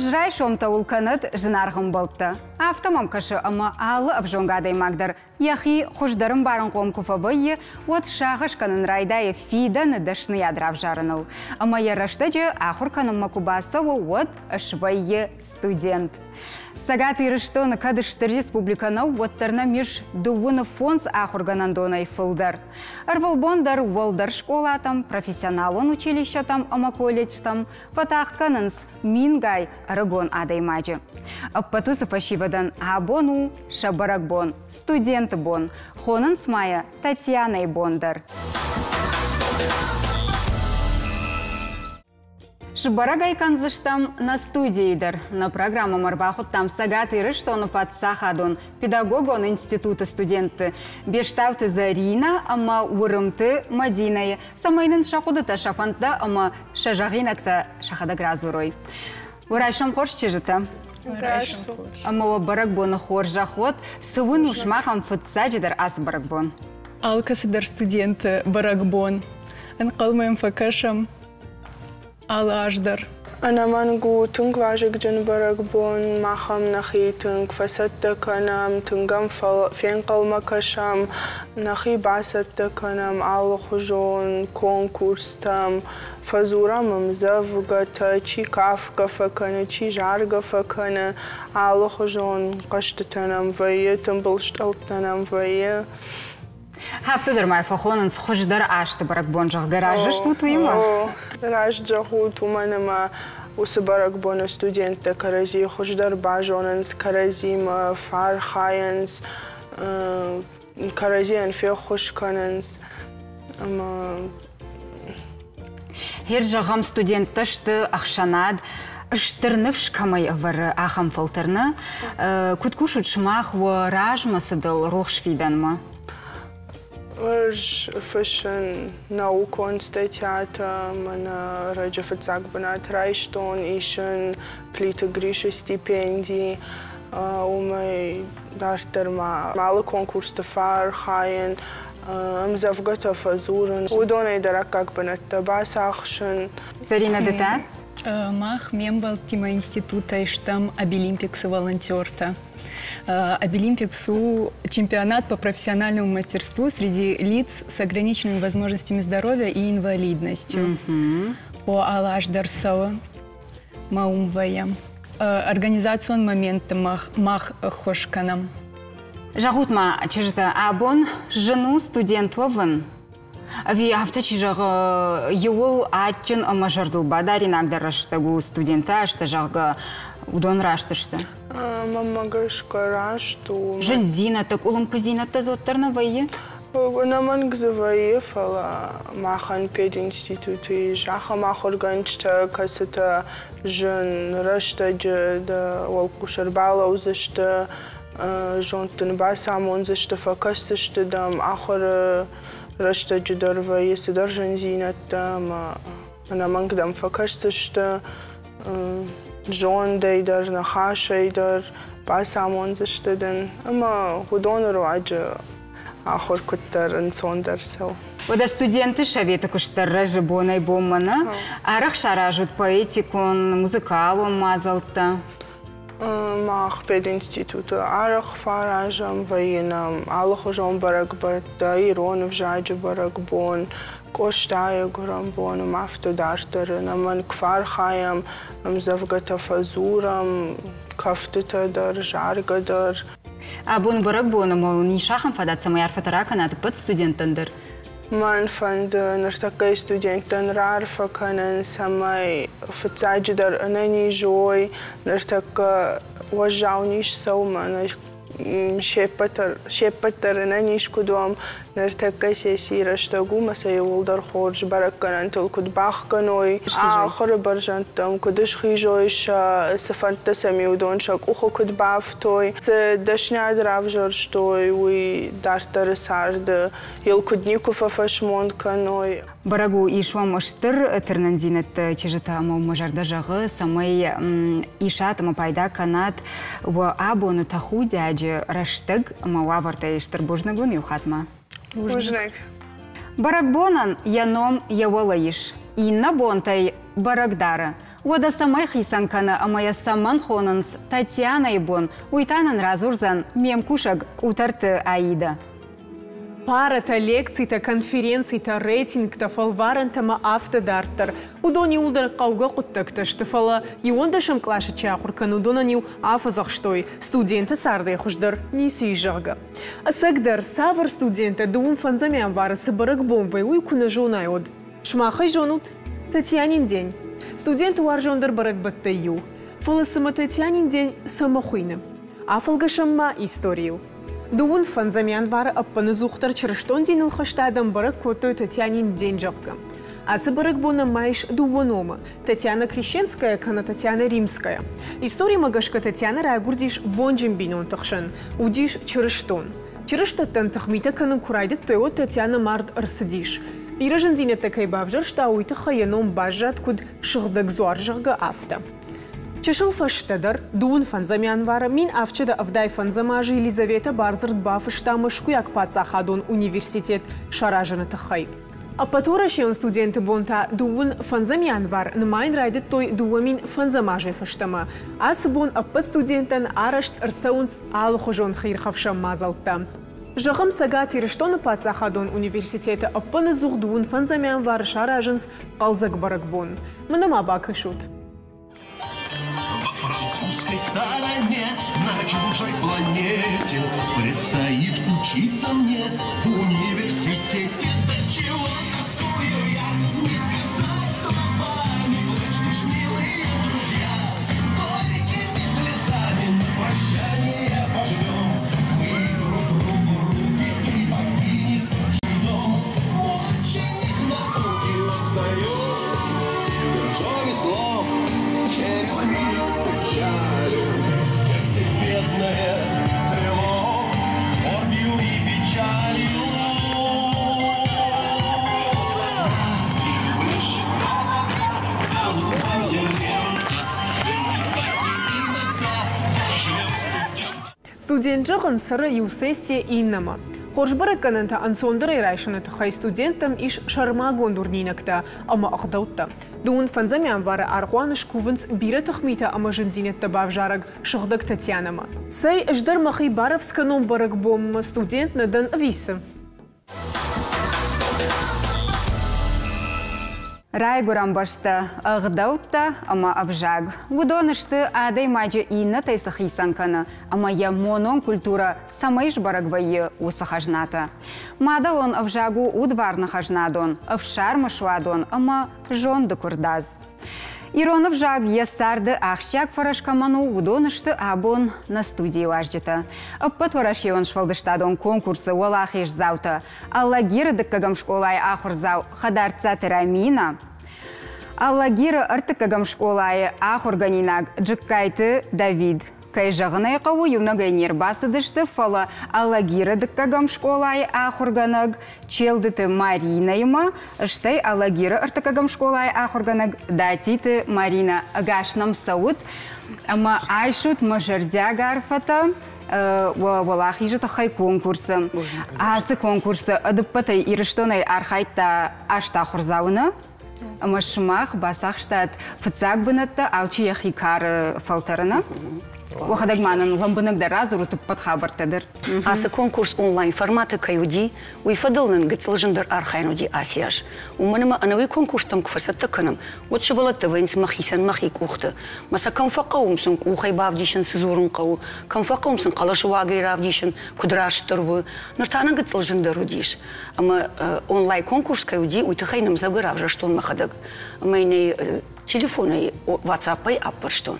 Жрай шомта улканат жынарғым болтты. Автомам кашы ама алы авжонгадай магдыр. Яхи хождарым барын қом куфабыйы, от шағыш канын райдай фиданы дашны ядрав жарыныл. Ама ярашты же ахур канын макубасы от ашвайы студент. Сагат ирыштон кадыштыр республикана уаттарна меж дуыны фонс ахурганандонай фылдар. Арвал бондар волдар школатам, профессионалон училищатам, ама колледжтам, фатахтканынс мингай арагон адаймаджы. Аппатусов ашивадан абону шабарак бон, студент бон, хонын смая Татьяной бондар. Шыбарак айканзыштам на студиейдер. На программу марбахут там сагат ирыштону Педагог он института студенты. Бештавты Зарина, ама урымты Мадиная. Самайнын шақудыта шафантта, ама шажағинакта шахадагразурой. Урайшам хорш чежіті. Амова барак бон хор жахот, сывын ушмахам фытсаджидар ас барак бон. Алка сыдар студент барак бон. Анқалмайым факашам. نقول تنك واجك جنبرك بون ما خم نخي تنك فستك أنام تنقم فين قلمك شام نخي بعستك أنام على خجون كونكورس تام فزورا ممزفقة چي كافك فكنا چي جارقة فكنا على خجون قشت تنام فيا تنبلشت تنام فيا Haftadır mай фахонын схождар ашты барак бонжақ гаражы шту туйма? Гараж джаху туманыма усы барак бона студентта карази хождар бажонынс каразима фар хайынс каразиян фе хош канынс Хер жағам студентта шты ақшанад Штырнып шкамай вар ахам фылтырны. Куткушут шмах в ражмасыдыл рухшвиданма. Фышын науку институтата, мана раджа фацак банат райштон, ишын плита гриша стипендии, умай дартарма мало конкурста фар хайен, мзавгата фазурын, удонай дарак как банат табасахшын. Зарина дета? Мах мембал тима института иштам обилимпиксы волонтерта. Обилимпиксу чемпионат по профессиональному мастерству среди лиц с ограниченными возможностями здоровья и инвалидностью. По Алаш Дарсова Маумваям. Организацион момента мах, мах хошканам. Жагутма чежта абон жену студентовын. Ви авточи жағы еуыл ачын амажардыл бадарин агдараштагу студента ашта жағы удон раштышты. Мамага шкарашту. Жын зина так улым пызинатта зоттарна вайы? Наман гзывайы фала махан пед институты жаха махор ганчта касыта жын рашта жы да волкушарбала узышты жонтын басам онзышты факастышты дам ахыр рашта жыдарва есыдар жын зинатта наман гдам факастышты جۆندەیدەر نەخاشەیدەر باسامۆنزشتدن ئەمە هودۆنە ڕواجە آخر کتر انسان درسو Ода студенты шавета куштар ражы бонай боммана, арах шаражут поэтикон, музыкалон мазалта. маахпед институты арах фаражам ваинам алахожон баракбат даиронов жаджа баракбон коштая гурамбон мафтодартары наман кфархаям завгата фазурам кафтытадар жаргадар. Бун баракбонам нишахам фадат самаяр фатараканат пыт студентандыр man fan de nartakai studentan rarfa kanan samai fitsajdar anani joy nartaka wajjaunish sawma шеппаттарына ниш кудам нартакка сеси раштагумаса юлдар хорж баракканан тол куд бахканой. Ахыр баржантам кудыш хижойша сафанта самиудонша кухо куд бафтой це дашня дравжор штой уи дартары сарды ел кудников афашмонканой Барагу ишуамыштыр тернанзинет чежита маумажарда жағы самай иша пайда канат ва абоны таху дяджи раштыг мауаварта иштыр бужнагун юхатма. Бужнаг. Барагбонан яном явалаиш. Инна бонтай барагдара. Ода самай хисан хисанкана амая саман хонанс Татьяна ибон уйтанан разурзан мемкушаг утарты аида. Пара-та лекций-та, конференций-та, рейтинг-та, фалваран-тама автодарттар. Удони улдар қауға құттакта, штыфала иондашым клашы чахуркан, удона ниу афазақштой, студенті сарды хуждар, неси жағы. Асагдар, савар студенті дуым фанзамян вары сыбырық бомвай, уй күні жонай од. Шмахай жонут, Татьянин день. Студенті вар жондар бітті ю. Фалысыма Татьянин день самохуйны. Афалгашымма историю. Дуун фанзамян вары аппаны зухтар чырыштон ден ылхыштадым бырык көтой Татьянин день жапкы. Асы бырык буна майш дувономы. Татьяна Крещенская, кана Татьяна Римская. История магашка Татьяна райгурдиш бонжим бинон тахшын. Удиш чырыштон. Чырыштаттан тахмита канын курайды тойо Татьяна март ырсыдиш. Ирыжын зинетті кайбавжыр, шта зуар жығғы авто. Чешыл фаштедер, дуун фанзамян вара, мин авчеда авдай фанзамажи Елизавета Барзард бафыштамы шкуяк пацахадон университет шаражаны тахай. А патора он студенты бонта дуун фанзамян вар, нмайн райдет той дуамин фанзамажи фаштама. Ас бон аппат студентан арашт арсаунс ал хожон хирхавшам мазалтта. Жағым сага тирыштоны пацахадон университеті аппаны зуғдуын фанзамян вар шаражынс қалзак барак бон. Мынама бакышут. Французской стороне на чужой планете Предстоит учиться мне жағын сыры юсессия иннама. Хоржбары кананта ансондыры райшыны тахай студентам иш шарма гондурнинакта, ама aqdaутта. Дуун фанзамян вары архуаныш кувынс бире тахмита ама жынзинетта бавжараг шыхдак Татьянама. Сай ждар махи баровсканом барак бом студент надан висы. Райгурам башта ағдаутта, ама абжаг. Удонышты адай маджы инна тайсы хисанканы, ама я монон культура самайш барагвайы усы хажната. Мадал он абжагу удварны хажнадон, авшар машвадон, ама жонды курдаз. Иронов жаг ясарды ахшак фарашкаману удонышты абон на студии важджета. Аппат варашион швалдыштадон конкурсы уалахиш заута. Аллагиры дыккагам школай ахурзау хадарца терамина. Аллагиры артыккагам школай ахурганинаг джиккайты Давид. Кай жағынай қауы юнагай нербасы дышты фала дыккагам школай ахурганаг челдыты Марина йма, штай Аллагиры артыккагам школай ахурганаг датиты Марина гашнам сауд. Ама айшут мажардя гарфата, Валах ижы тахай конкурсы. Асы конкурсы ыдыппатай ирыштонай архайтта ашта хурзауны. Ама шымах басақ штат фыцак бынатта алчы яхикар фалтарына. Вахадагманын ламбынық разуру тыппат хабартадыр. Асы конкурс онлайн форматы каюди, уйфадылнын гыцылжындар архайнуди асияж. Уманыма анавый конкурстам кфасатта кыным. Вот шыбала тывайнс махисан махи кухты. Маса камфаqa умсын кухай бавдишын сызурын қау. Камфаqa умсын қалашы вагай равдишын кудраштырвы. Ныртаны гыцылжындар удиш. Ама онлайн конкурс каюди уйтыхайным загыравжа штон махадык. Майней телефоны WhatsApp-ай аппырштон.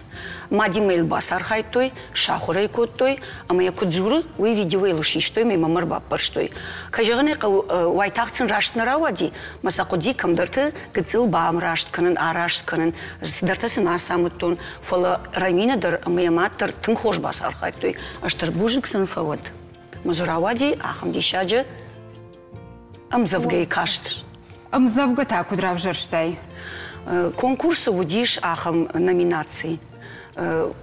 Мади мейл басар хайтой, шахурай коттой, ама я кудзуру, уй видео илушиштой, ме мамар баппырштой. Кажығыны уай тақцын раштын рауади, маса куди камдырты гыцыл баам рашт кынын, арашт кынын, сыдартасын асамыттон, фала раминадар, ама я маттыр тын хош басар хайтой, аштыр бужын ксын фавод. Мазуравади, ахам дишаджы, амзавгай кашт. Амзавга та кудравжыр штай. Конкурсы удиш ахам номинации.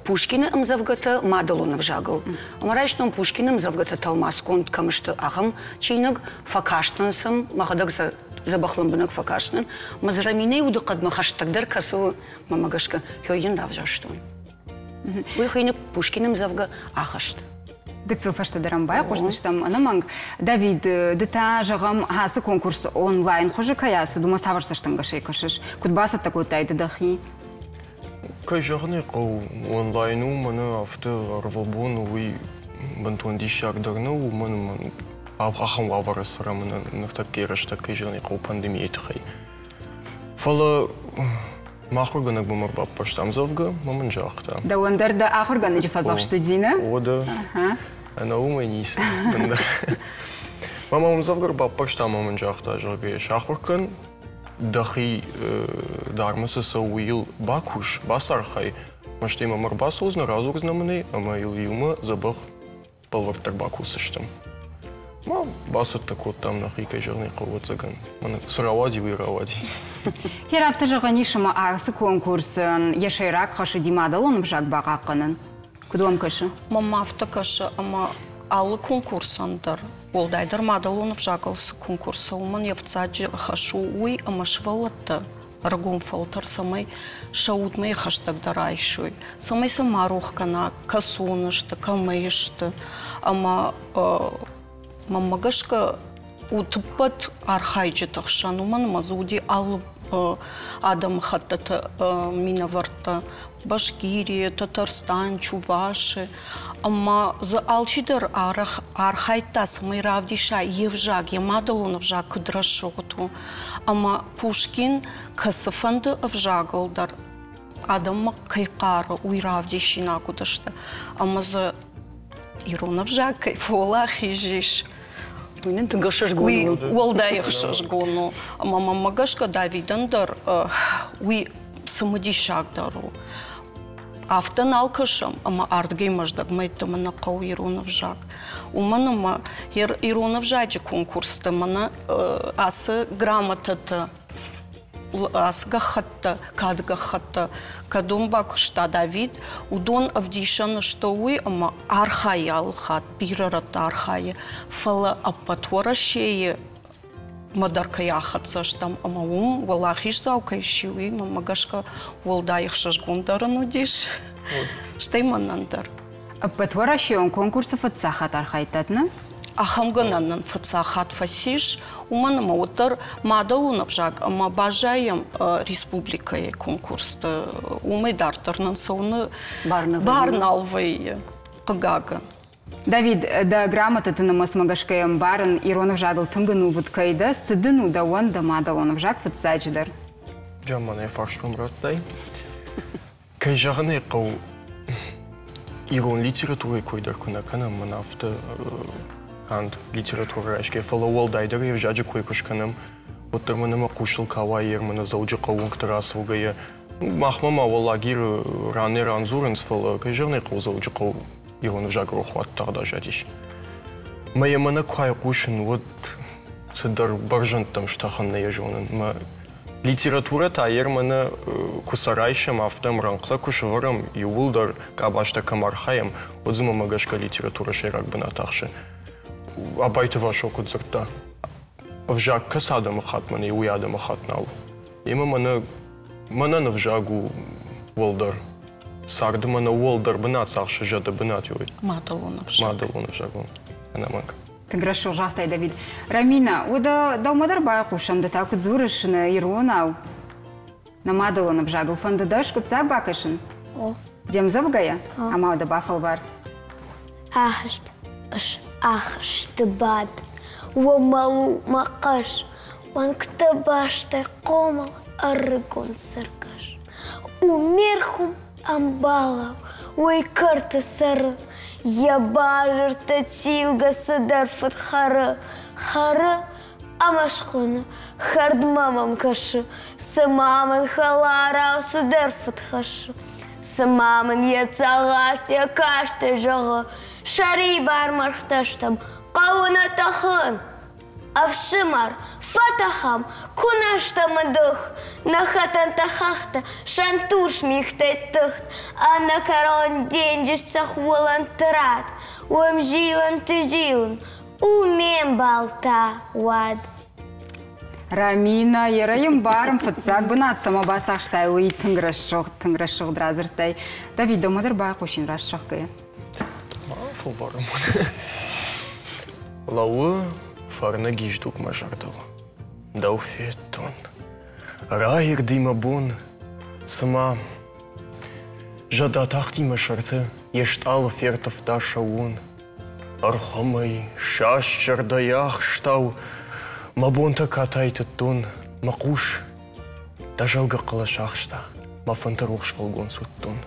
Пушкины амзавгата мадалунов жагыл. Амарайшнон Пушкины амзавгата талмас конт камышты ахам чейныг факаштансым махадагза забахлым бынак факашнын, мазрамине уды кадма хаштагдыр касу мамагашка хойын равжаштун. Уй хойны Пушкиным завга Гыцыл фашты дарамбай, қорсыштам анаманг. Давид, э, дыта жағам хасы конкурс онлайн хожы каясы, дума саварсыштың гашай кашыш. Кудбаса такой тайды дахи. Кай жағыны қау онлайну маны авты арвалбон уй бантуан дишак дарны у маны ман ахам вавара сара маны нахтак керашта кай жағыны қау пандемия тахай. Фала махур ганак бумар бап паштам завга маман жақта. Да ондар да ахыр ганы жифазақ штудзина. Ода. Ага. Ана ума нисы. Мама завгар бап паштам маман жақта жағы шахуркан дахи дармысы са уил бакуш басархай. Маште мамар басылзна разур знаманы, ама ил юма забах палвартар бакусыштым. Ма басат такот там нахи кажарный қават заган. Мана сыравади выравади. Хер авто жағы нишыма ағысы конкурсын ешайрак хашы димадал оным жак бағаққынын. Кудуам кашы? Мама автокашы, ама алы конкурсандар. Олдайдар мадалунов жагалсы конкурса. Уман явцаджи хашу уй, ама швалатты. Рагум фалтар самай шаутмай хаштагдар айшуй. Самай самарухкана, касунышты, камайышты. Ама мамагашка утыппат архайджы тахшан. Уман мазуди алып адам хаттата минаварта Башкирия, Татарстан, Чуваши. Ама за алчидер арах архайтас мы равдиша евжак ямадалун вжак кудрашогту. Ама Пушкин касыфанды вжагалдар. Адам кайқары уйравдишина кудашты. Ама за Ирона вжак кайфола хижиш. Уйнен тыгашаш Уи гуну. уолдаях шашгону. Ама мамагашка Давидандар уи самодишагдару. Автан алкашам, ама артгей маждаг майта мана қау Иронов жак. Умана ма ер Иронов жаджи конкурста мана э, асы грамотата асга хатта, кадга хатта, кадум бак шта Давид, удон авдишана что уи, ама архай алхат, бирарат архай, фала апатвора шее, мадарка яхатса штам ама ум валахиш заука ишиуи мамагашка волдаих шашгундара нудиш штай манандар Петвора шеон конкурсов отцахат архайтатны. ахамгананан фацахат фасиш умана маутар мадалунов жак ама бажаем э, республикае конкурста умай дартарнан сауны барналвай кагага Давид, да грамота ты намас магашкаем барын Иронов жагыл тынгыну вуткайда, сыдыну да он да мадалонов жак фатсаджидар. Джамманы фарш памраттай. Кай жағыны қау ирон литературы койдар күна кана манафты канд литература ашке фалауал дайдар ев жаджы кой кушканам. Оттар манама кушыл кава ер мана зауджы қауын ктарас вгая. Махмама валагир раны ранзурынс фала кай жағыны қау зауджы қау ирон жаг рухват тағда жадиш. Мая мана кай кушын вот сыдар баржантам штахан на ежонын. Ма литература та ермана кусарайшам автам раңқса кушварам юлдар кабашта камархаям отзыма магашка литература шерак бана тахшы. Абайты вашо кудзырта. Вжак касадам хатман и уядам хатнал. Има мана мана на вжагу волдар. Сарды цахшы жада бана тюй. мадалунов жак Мадал он вжагу. Она манка. Тыграшо жахтай Давид. Рамина, ода даумадар бай кушам да так зурышны Иронау. На мадалонов жагыл фандадаш кутсак бакашын. О. Дем завгая, ама ода бафал бар. Ахышт, ыш, ахышты бад. Уамалу мақаш, ван ктабаштай комал аргон сыркаш. Умерхум амбалав, ой карта сары. Я бажырта тилга сыдар фат хары. Амашхуны, хардмамам кашы. Сымамын халарау сыдар фат хашы. Сымамын яцағаш я кашты жағы. Шари бар мархташтам, қауына тахын. Авшимар, фатахам, кунаштам дух, на хатан тахахта, шантуш михтай тухт, а на корон день жестах волантрат, уем жилан ты жилан, умем балта вад. Рамина, ерайым барым фытсак бынат сама басақштай уй тыңгыраш жоқ, тыңгыраш жоқ дразыртай. Давидо мадыр бай қошин раш жоқ кая. Фул варым. Лауы фарна гиждук мажардал. Дау феттон. Райыр дима бун. Сама. Жада тахтима шарты. Ештал фертов таша ун. Архамай, шаш чардаях штау. Мабунта катайты тун. Макуш. Дажалга қалашақшта. Мафантарух швалгон суттун.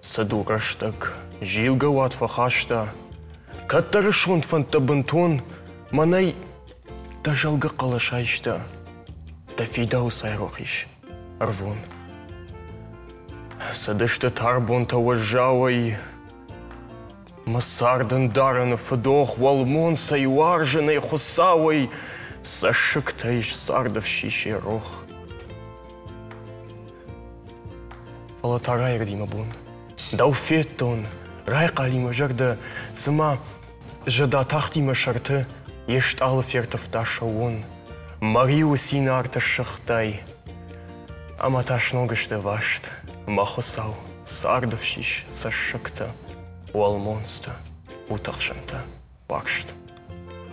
Садураштак, жилга ватфахашта. Каттары шунт фанта бынтун. Манай дажалга қалашайшта. Да фидау сайрохиш. Арвун. Садышты тарбун таважавай. Масардан дарана фадох валмон сайваржаной хусавой. Сашыктаиш сардавшище рох. Фалатарайр дима бун. Дау феттон. Рай қалима жагда сама жада тахтима шарты. Ешт алы фертов таша он. Мариу сина арта шахтай. Ама таш ногышты вашт. Махосау. Сардавшиш сашыкта. Уалмонста. Утахшанта. Вакшт.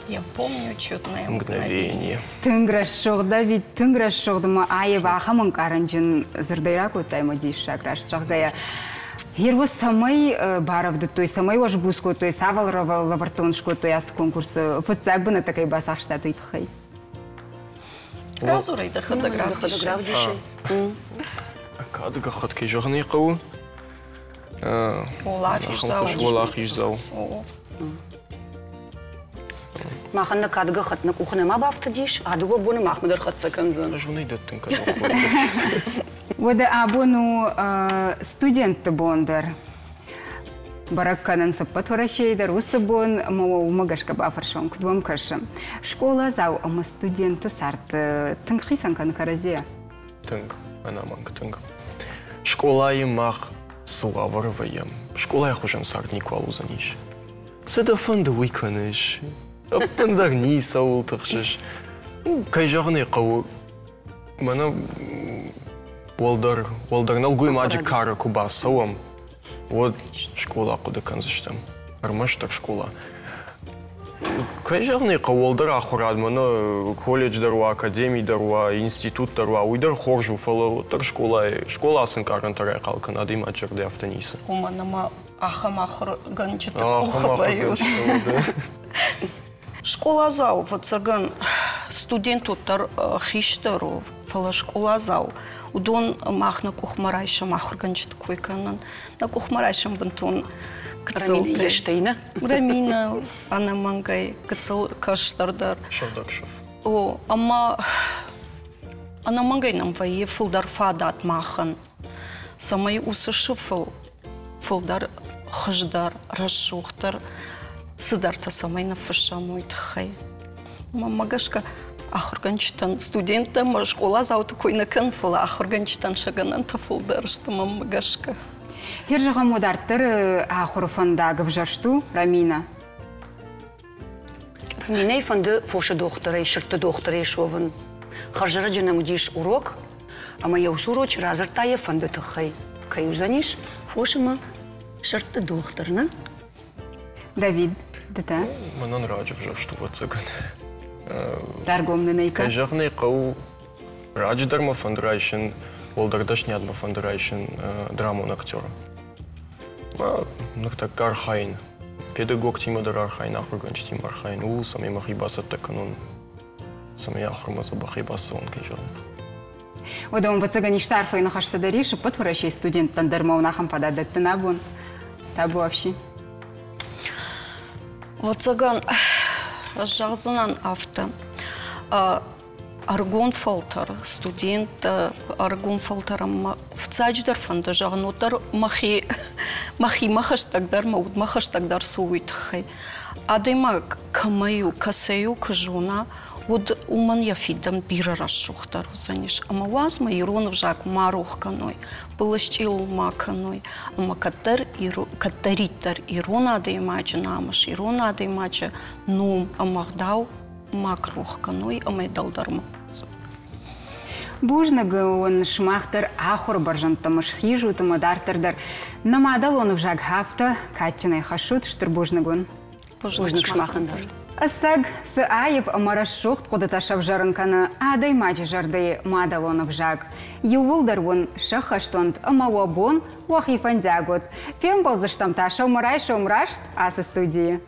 Я помню чудное мгновение. Жоқ, Давид, тыңгыраш жоқты ма айып ақымын қарынжын зырдайрақ өтаймы дейш жағдая. Ерво самай э, баровды, той самай ож буско, той савалрова лабартоншко, той ас конкурсы. Фыцак бы на такой басақшта тыйтхай. Разурай да фотографии. Кадыга хатки жағны қау. Олар ишзау. Олақ ишзау. Маханна кадга хатна кухня ма бафта диш, а дуба буны махмадар хатса канзан. Жуны деттін кадыга. Вода абону э, студент бондар. Баракканан сыппат вращейдар, усы бон магашка бафаршон, кудвам кашым. Школа зау, ама студенты сарт тыңқи санкан каразе. Тынг. Ана манг тынг. Школайы мах славарваем. Школай хужан сарт никвалу заниш. Сыда фанды уйканыш. Аппандар ни саул тықшыш. Кай жағыны қау. Мана Уолдар, Уолдар налгуй маджи кара куба сауам. Вот школа куда канзыштам. Армаштар школа. Кай жағыны қау Уолдар ахурад, мана колледж даруа, академий даруа, институт даруа, уйдар хоржу фала, тар школа, школа асын каран тарай қалкан, ады маджарде автонисы. Уманама ахам ахыр ганчыта Ахам ухабаю. ахам Школа зау вацаган студентуттар хиштару фала школа зау. Удон махна кухмарайша махыр ганчыта койканан. На кухмарайшам бантун Рамина ештейна. Рамина, ана мангай, кыцыл каштардар. Шавдакшев. О, ама ана мангай нам вайе фылдар фадат махан. Самай усы шыфыл. Фылдар хыждар, расшухтар. Сыдарта самай на фышамуй тхай. Мамагашка ахырганчтан студента ма школа зауты койна кын фыла ахырганчтан шаганан тафылдар, что мамагашка. Хер жаға модартыр ахұрыфында гывжашту, Рамина. Миней фанды фоша докторы, шырты докторы шовын. Харжара мудиш урок, ама я усуроч разыртая фанды тахай. Каю заниш, фоша ма шырты докторна. Давид, діта, Манан раджев жашту вацаган. раргомны найка. Кай жағыны қау радждар ма фандрайшын, олдардаш нят ма фандрайшын драмон актера. Ма нахта архайн. Педагог тимадар архайн, ахурганч тим архайн. У сами махибаса таканун. Сами ахурмаза бахибаса он кай жағын. Ода он вацагани штарфа и нахашта дариши, подхуращей студент тандарма унахам пададет тынабун. Табу вообще. Вацаган жағзынан авто. Аргон фалтар, студент аргон фалтарам в цадждар фанда жағнутар махи махи махаштагдар мауд махаштагдар сууйтхай. Адема камаю касаю кажуна вот уман я фидам бира расшухтар заниш. Ама вазма иронов жак марух каной, пылышчил маканой. Иру катаритар ирона да имача намаш, ирона да имача нум амахдау макрух каной амай далдарма. Бужнагы он шмахтар ахур баржантамыш хижу тамадартардар. Намадал он вжаг хафта, катчинай хашут штырбужнагун. Бужник шмахандар. Асаг сы айып марашухт қудыташав жарынканы адай мачы жарды мадалонов жаг. Юулдар он шахаштонд амауабон уахифандягут. Фем болзыштам таша умарай шумрашт асы студии.